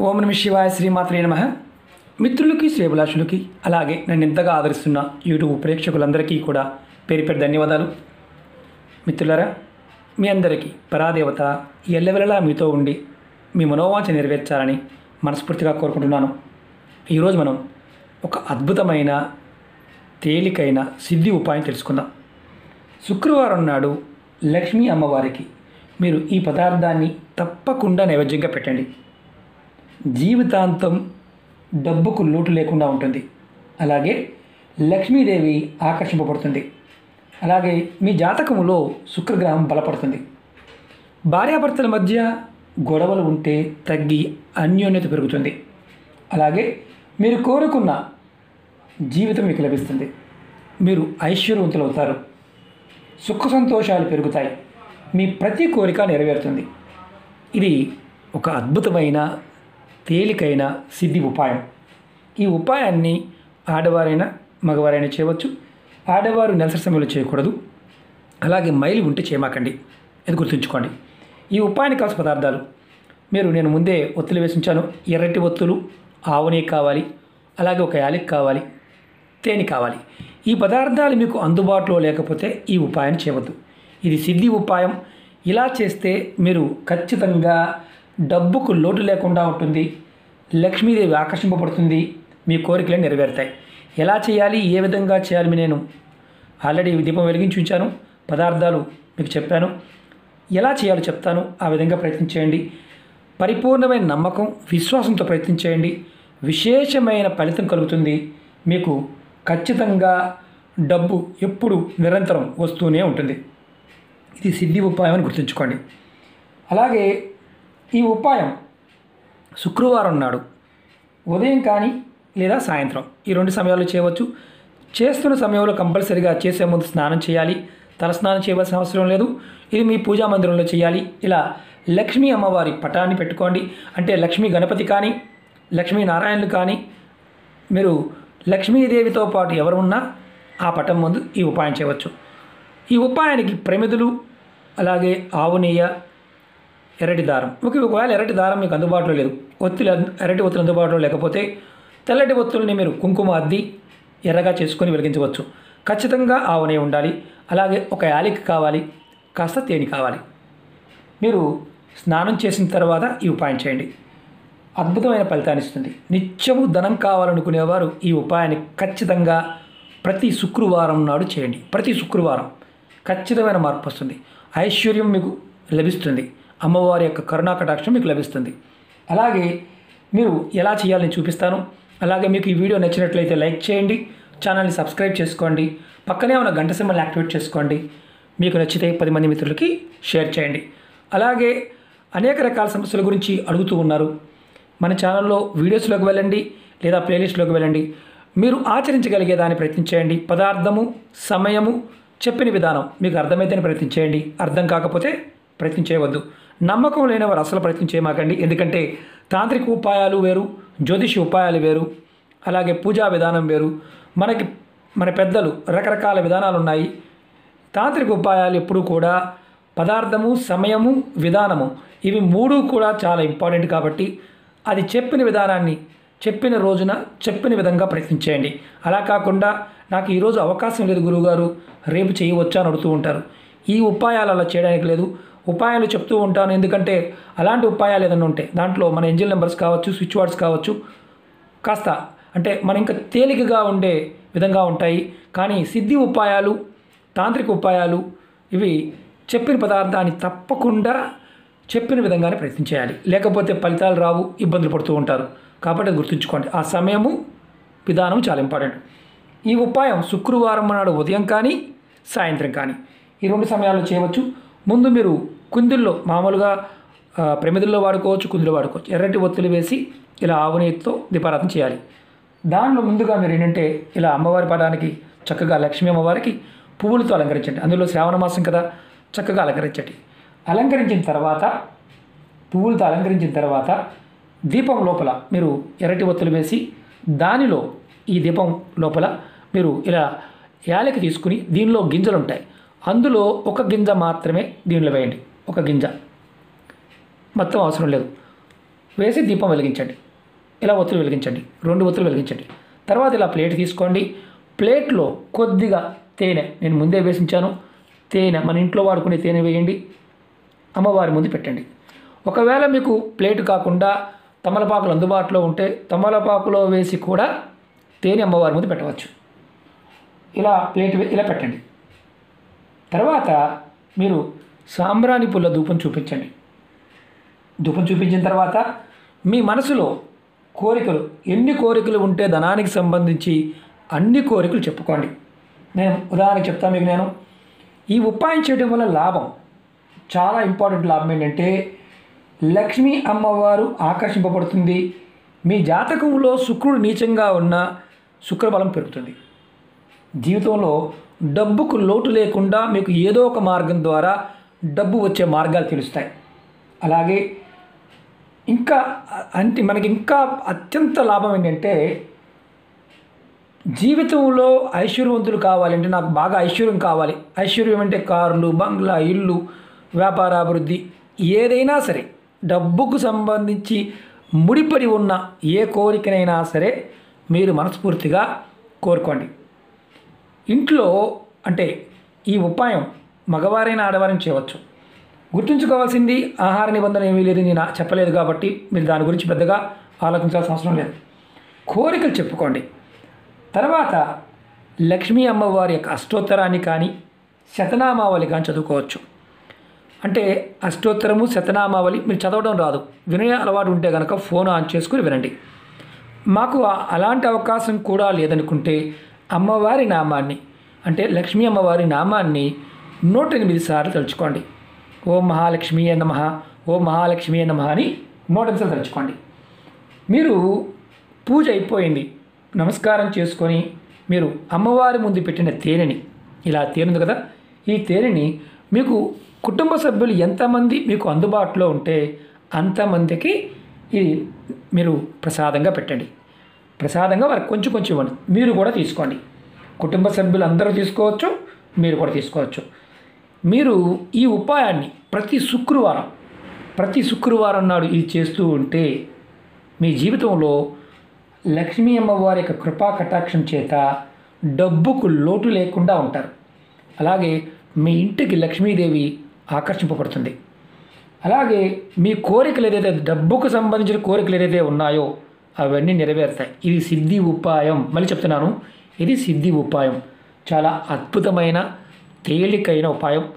ఓం నమ శివాయ శ్రీమాత్రే నమ. మిత్రులకి శ్రేభిలాషులకి అలాగే నన్ను ఎంతగా ఆదరిస్తున్న యూట్యూబ్ ప్రేక్షకులందరికీ కూడా పేరు పేరు ధన్యవాదాలు. మిత్రులరా మీ అందరికీ పరాదేవత ఎల్లవెల్లలా మీతో ఉండి మీ మనోవాంఛ నెరవేర్చాలని మనస్ఫూర్తిగా కోరుకుంటున్నాను. ఈరోజు మనం ఒక అద్భుతమైన తేలికైన సిద్ధి ఉపాయం తెలుసుకుందాం. శుక్రవారం నాడు లక్ష్మీ అమ్మవారికి మీరు ఈ పదార్థాన్ని తప్పకుండా నైవేద్యంగా పెట్టండి. జీవితాంతం డబ్బుకు లోటు లేకుండా ఉంటుంది. అలాగే లక్ష్మీదేవి ఆకర్షింపబడుతుంది. అలాగే మీ జాతకంలో శుక్రగ్రహం బలపడుతుంది. భార్యాభర్తల మధ్య గొడవలు ఉంటే తగ్గి అన్యోన్యత పెరుగుతుంది. అలాగే మీరు కోరుకున్న జీవితం మీకు లభిస్తుంది. మీరు ఐశ్వర్యవంతులవుతారు సుఖ సంతోషాలు పెరుగుతాయి. మీ ప్రతి కోరిక నెరవేరుతుంది. ఇది ఒక అద్భుతమైన తేలికైన సిద్ధి ఉపాయం. ఈ ఉపాయాన్ని ఆడవారైనా మగవారైనా చేయవచ్చు. ఆడవారు నెలసరి సమయంలో చేయకూడదు. అలాగే మైలు ఉంటే చేయమాకండి. ఇది గుర్తుంచుకోండి. ఈ ఉపాయానికి కావాల్సిన పదార్థాలు. మీరు నేను ముందే ఒత్తులు వేసి ఉంచాను ఎర్రటి ఒత్తులు ఆవునే కావాలి అలాగే ఒక యాలిక్ కావాలి తేనె కావాలి. ఈ పదార్థాలు మీకు అందుబాటులో లేకపోతే ఈ ఉపాయాన్ని చేయవద్దు. ఇది సిద్ధి ఉపాయం. ఇలా చేస్తే మీరు ఖచ్చితంగా డబ్బుకు లోటు లేకుండా ఉంటుంది. లక్ష్మీదేవి ఆకర్షింపబడుతుంది. మీ కోరికలు నెరవేరుతాయి. ఎలా చేయాలి? ఏ విధంగా చేయాలి? నేను ఆల్రెడీ దీపం వెలిగించి ఉంచాను. పదార్థాలు మీకు చెప్పాను. ఎలా చేయాలో చెప్తాను. ఆ విధంగా ప్రయత్నించేయండి పరిపూర్ణమైన నమ్మకం విశ్వాసంతో ప్రయత్నించేయండి విశేషమైన ఫలితం కలుగుతుంది. మీకు ఖచ్చితంగా డబ్బు ఎప్పుడు నిరంతరం వస్తూనే ఉంటుంది. ఇది సిద్ధి ఉపాయం అని గుర్తుంచుకోండి. అలాగే ఈ ఉపాయం శుక్రవారం నాడు ఉదయం కానీ లేదా సాయంత్రం. ఈ రెండు సమయాల్లో చేయవచ్చు. చేస్తున్న సమయంలో కంపల్సరిగా చేసే ముందు స్నానం చేయాలి. తలస్నానం చేయవలసిన అవసరం లేదు. ఇది మీ పూజా మందిరంలో చేయాలి. ఇలా లక్ష్మీ అమ్మవారి పటాన్ని పెట్టుకోండి. అంటే లక్ష్మీ గణపతి కానీ లక్ష్మీ నారాయణులు కానీ మీరు లక్ష్మీదేవితో పాటు ఎవరు ఉన్నా ఆ పటం ముందు ఈ ఉపాయం చేయవచ్చు. ఈ ఉపాయానికి ప్రమిదులు అలాగే ఆవు నెయ్య ఎర్రటి దారం. ఓకే ఒకవేళ ఎర్రటి దారం మీకు అందుబాటులో లేదు. ఒత్తులు ఎర్రటి ఒత్తులు అందుబాటులో లేకపోతే తెల్లటి ఒత్తుల్ని మీరు కుంకుమ అద్ది ఎర్రగా చేసుకొని వెలిగించవచ్చు. ఖచ్చితంగా ఆవు నెయ్యి ఉండాలి. అలాగే ఒక యాలిక్ కావాలి. కాస్త తేనె కావాలి. మీరు స్నానం చేసిన తర్వాత ఈ ఉపాయం చేయండి. అద్భుతమైన ఫలితాన్ని ఇస్తుంది. నిత్యము ధనం కావాలనుకునేవారు ఈ ఉపాయాన్ని ఖచ్చితంగా ప్రతి శుక్రవారం నాడు చేయండి. ప్రతి శుక్రవారం ఖచ్చితమైన మార్పు వస్తుంది. ఐశ్వర్యం మీకు లభిస్తుంది. అమ్మవారి యొక్క కరుణా కటాక్షం మీకు లభిస్తుంది. అలాగే మీరు ఎలా చేయాలని చూపిస్తాను. అలాగే మీకు ఈ వీడియో నచ్చినట్లయితే లైక్ చేయండి. ఛానల్ని సబ్స్క్రైబ్ చేసుకోండి. పక్కనే ఉన్న గంట సింబల్ని యాక్టివేట్ చేసుకోండి. మీకు నచ్చితే పది మంది మిత్రులకి షేర్ చేయండి. అలాగే అనేక రకాల సమస్యల గురించి అడుగుతూ ఉన్నారు. మన ఛానల్లో వీడియోస్లోకి వెళ్ళండి లేదా ప్లేలిస్ట్లోకి వెళ్ళండి. మీరు ఆచరించగలిగే దాన్ని ప్రయత్నించేయండి పదార్థము సమయము చెప్పిన విధానం మీకు అర్థమైతేనే ప్రయత్నించేయండి అర్థం కాకపోతే ప్రయత్నించేయవద్దు నమ్మకం లేనివారు అసలు ప్రయత్నం చేయమాకండి. ఎందుకంటే తాంత్రిక ఉపాయాలు వేరు జ్యోతిష ఉపాయాలు వేరు అలాగే పూజా విధానం వేరు. మనకి మన పెద్దలు రకరకాల విధానాలు ఉన్నాయి. తాంత్రిక ఉపాయాలు ఎప్పుడూ కూడా పదార్థము సమయము విధానము ఇవి మూడు కూడా చాలా ఇంపార్టెంట్ కాబట్టి అది చెప్పిన విధానాన్ని చెప్పిన రోజున చెప్పిన విధంగా ప్రయత్నించేయండి అలా కాకుండా నాకు ఈరోజు అవకాశం లేదు గురువుగారు రేపు చేయవచ్చా అని అడుగుతూ ఉంటారు. ఈ ఉపాయాలు అలా చేయడానికి లేదు. ఉపాయాలు చెప్తూ ఉంటాను. ఎందుకంటే అలాంటి ఉపాయాలు ఏదైనా ఉంటే దాంట్లో మన ఎంజిల్ నెంబర్స్ కావచ్చు స్విచ్ వార్డ్స్ కావచ్చు కాస్త అంటే మన ఇంకా తేలికగా ఉండే విధంగా ఉంటాయి. కానీ సిద్ధి ఉపాయాలు తాంత్రిక ఉపాయాలు ఇవి చెప్పిన పదార్థాన్ని తప్పకుండా చెప్పిన విధంగానే ప్రయత్నం చేయాలి. లేకపోతే ఫలితాలు రావు ఇబ్బందులు పడుతూ ఉంటారు. కాబట్టి అది గుర్తుంచుకోండి. ఆ సమయము విధానం చాలా ఇంపార్టెంట్ ఈ ఉపాయం శుక్రవారం నాడు ఉదయం కానీ సాయంత్రం కానీ ఈ రెండు సమయాల్లో చేయవచ్చు. ముందు మీరు కుందుల్లో మామూలుగా ప్రమిదుల్లో వాడుకోవచ్చు కుందులో వాడుకోవచ్చు. ఎర్రటి ఒత్తులు వేసి ఇలా ఆవు నెయ్యితో దీపారాధన చేయాలి. దానిలో ముందుగా మీరు ఏంటంటే ఇలా అమ్మవారి పటానికి చక్కగా లక్ష్మీ అమ్మవారికి పువ్వులతో అలంకరించండి. అందులో శ్రావణ మాసం కదా చక్కగా అలంకరించండి. అలంకరించిన తర్వాత పువ్వులతో అలంకరించిన తర్వాత దీపం లోపల మీరు ఎర్రటి ఒత్తులు వేసి దానిలో ఈ దీపం లోపల మీరు ఇలా యాలకి తీసుకుని దీనిలో గింజలు ఉంటాయి. అందులో ఒక గింజ మాత్రమే దీనిలో వేయండి. ఒక గింజ. మొత్తం అవసరం లేదు. వేసి దీపం వెలిగించండి. ఇలా ఒత్తులు వెలిగించండి. రెండు ఒత్తులు వెలిగించండి. తర్వాత ఇలా ప్లేట్ తీసుకోండి. ప్లేట్లో కొద్దిగా తేనె. నేను ముందే వేసించాను. తేనె. మన ఇంట్లో వాడుకునే తేనె వేయండి. అమ్మవారి ముందు పెట్టండి. ఒకవేళ మీకు ప్లేట్ కాకుండా తమలపాకులు అందుబాటులో ఉంటే తమలపాకులో వేసి కూడా తేనె అమ్మవారి ముందు పెట్టవచ్చు. ఇలా ప్లేట్ వే- ఇలా పెట్టండి. తర్వాత మీరు సాంబ్రాణి పుల్ల ధూపం చూపించండి. ధూపం చూపించిన తర్వాత మీ మనసులో కోరికలు ఎన్ని కోరికలు ఉంటే ధనానికి సంబంధించి అన్ని కోరికలు చెప్పుకోండి. నేను ఉదాహరణకు చెప్తాను మీకు నేను. ఈ ఉపాయం చేయడం వల్ల లాభం చాలా ఇంపార్టెంట్ లాభం ఏంటంటే లక్ష్మీ అమ్మవారు ఆకర్షింపబడుతుంది. మీ జాతకంలో శుక్రుడు నీచంగా ఉన్న శుక్రబలం పెరుగుతుంది. జీవితంలో డబ్బుకు లోటు లేకుండా మీకు ఏదో ఒక మార్గం ద్వారా డబ్బు వచ్చే మార్గాలు తెలుస్తాయి. అలాగే ఇంకా అంటే మనకి ఇంకా అత్యంత లాభం ఏంటంటే జీవితంలో ఐశ్వర్యవంతులు కావాలంటే నాకు బాగా ఐశ్వర్యం కావాలి. ఐశ్వర్యం అంటే కార్లు బంగ్లా ఇల్లు వ్యాపారాభివృద్ధి ఏదైనా సరే డబ్బుకు సంబంధించి ముడిపడి ఉన్న ఏ కోరికనైనా సరే మీరు మనస్ఫూర్తిగా కోరుకోండి. ఇంట్లో అంటే ఈ ఉపాయం మగవారైన ఆడవారిని చేయవచ్చు. గుర్తుంచుకోవాల్సింది ఆహార నిబంధన ఏమీ లేదు నేను చెప్పలేదు కాబట్టి మీరు దాని గురించి పెద్దగా ఆలోచించాల్సిన అవసరం లేదు. కోరికలు చెప్పుకోండి. తర్వాత లక్ష్మీ అమ్మవారి యొక్క అష్టోత్తరాన్ని కానీ శతనామావళి కానీ చదువుకోవచ్చు. అంటే అష్టోత్తరము శతనామావళి మీరు చదవడం రాదు. వినయ అలవాటు ఉంటే కనుక ఫోన్ ఆన్ చేసుకుని వినండి. మాకు అలాంటి అవకాశం కూడా లేదనుకుంటే అమ్మవారి నామాన్ని అంటే లక్ష్మీ అమ్మవారి నామాన్ని నూట ఎనిమిది సార్లు తలుచుకోండి. ఓం మహాలక్ష్మి నమ ఓం మహాలక్ష్మి నమ అని నూట ఎనిమిది సార్లు తలుచుకోండి. మీరు పూజ అయిపోయింది నమస్కారం చేసుకొని మీరు అమ్మవారి ముందు పెట్టిన తేనెని ఇలా తేనె ఉంది కదా ఈ తేనెని మీకు కుటుంబ సభ్యులు ఎంతమంది మీకు అందుబాటులో ఉంటే అంతమందికి ఇది మీరు ప్రసాదంగా పెట్టండి. ప్రసాదంగా వారికి కొంచెం కొంచెం ఇవ్వండి. మీరు కూడా తీసుకోండి. కుటుంబ సభ్యులు అందరూ తీసుకోవచ్చు మీరు కూడా తీసుకోవచ్చు. మీరు ఈ ఉపాయాన్ని ప్రతి శుక్రవారం ప్రతి శుక్రవారం నాడు ఇది చేస్తూ ఉంటే మీ జీవితంలో లక్ష్మీ అమ్మవారి యొక్క కృపా కటాక్షం చేత డబ్బుకు లోటు లేకుండా ఉంటారు. అలాగే మీ ఇంటికి లక్ష్మీదేవి ఆకర్షింపబడుతుంది. అలాగే మీ కోరికలు ఏదైతే డబ్బుకు సంబంధించిన కోరికలు ఏదైతే ఉన్నాయో అవన్నీ నెరవేరుతాయి. ఇది సిద్ధి ఉపాయం. మళ్ళీ చెప్తున్నాను ఇది సిద్ధి ఉపాయం. చాలా అద్భుతమైన తేలికైన ఉపాయం.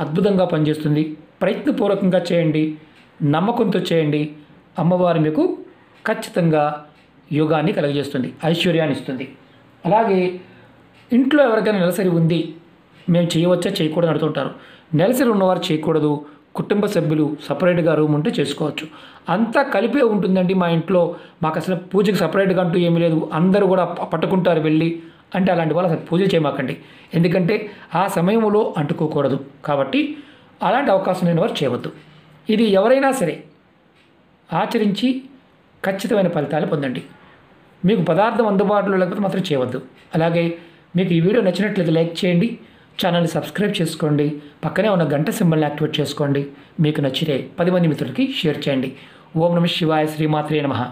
అద్భుతంగా పనిచేస్తుంది. ప్రయత్నపూర్వకంగా చేయండి. నమ్మకంతో చేయండి. అమ్మవారు మీకు ఖచ్చితంగా యోగాన్ని కలుగజేస్తుంది. ఐశ్వర్యాన్ని ఇస్తుంది. అలాగే ఇంట్లో ఎవరికైనా నెలసరి ఉంది మేము చేయవచ్చా చేయకూడదు అడుగుతుంటారు. నెలసరి ఉన్నవారు చేయకూడదు. కుటుంబ సభ్యులు సపరేట్గా రూమ్ ఉంటే చేసుకోవచ్చు. అంతా కలిపే ఉంటుందండి మా ఇంట్లో. మాకు అసలు పూజకి సపరేట్గా అంటూ ఏమీ లేదు. అందరూ కూడా పట్టుకుంటారు వెళ్ళి. అంటే అలాంటి వాళ్ళు అసలు పూజ చేయమాకండి. ఎందుకంటే ఆ సమయంలో అంటుకోకూడదు. కాబట్టి అలాంటి అవకాశం లేని వారు చేయవద్దు. ఇది ఎవరైనా సరే ఆచరించి ఖచ్చితమైన ఫలితాలు పొందండి. మీకు పదార్థం అందుబాటులో లేకపోతే మాత్రం చేయవద్దు. అలాగే మీకు ఈ వీడియో నచ్చినట్లయితే లైక్ చేయండి. ఛానల్ని సబ్స్క్రైబ్ చేసుకోండి. పక్కనే ఉన్న గంట సింబల్ని యాక్టివేట్ చేసుకోండి. మీకు నచ్చితే పది మంది మిత్రులకి షేర్ చేయండి. ఓం నమ శివాయ శ్రీమాత్రే నమః.